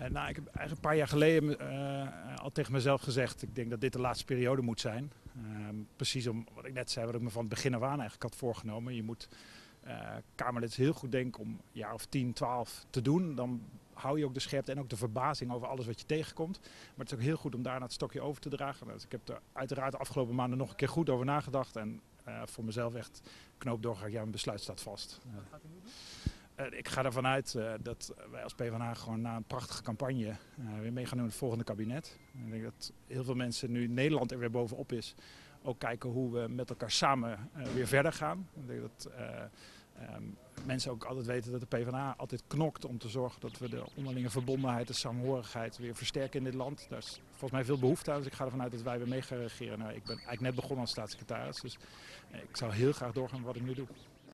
Uh, nou, ik heb eigenlijk een paar jaar geleden uh, al tegen mezelf gezegd, ik denk dat dit de laatste periode moet zijn. Uh, precies om wat ik net zei, wat ik me van het begin af aan eigenlijk had voorgenomen. Je moet Kamerlid heel goed denken om een jaar of 10, 12 te doen. Dan hou je ook de scherpte en ook de verbazing over alles wat je tegenkomt. Maar het is ook heel goed om daarna het stokje over te dragen. Dus ik heb er uiteraard de afgelopen maanden nog een keer goed over nagedacht. En voor mezelf echt knoop doorgaan. Ja, mijn besluit staat vast. Wat gaat u nu doen? Uh, ik ga ervan uit uh, dat wij als PvdA gewoon na een prachtige campagne uh, weer mee gaan doen in het volgende kabinet. Ik denk dat heel veel mensen nu Nederland er weer bovenop is. Ook kijken hoe we met elkaar samen weer verder gaan. Ik denk dat um, mensen ook altijd weten dat de PvdA altijd knokt om te zorgen dat we de onderlinge verbondenheid, de samenhorigheid weer versterken in dit land. Daar is volgens mij veel behoefte aan, dus ik ga ervan uit dat wij weer mee gaan regeren. Nou, ik ben eigenlijk net begonnen als staatssecretaris, dus ik zou heel graag doorgaan wat ik nu doe.